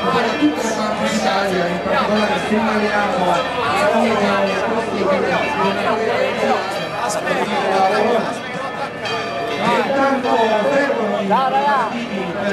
ancora tutta quanta Italia, in particolare segnaliamo a ogni posto che non Intanto fermano i partiti per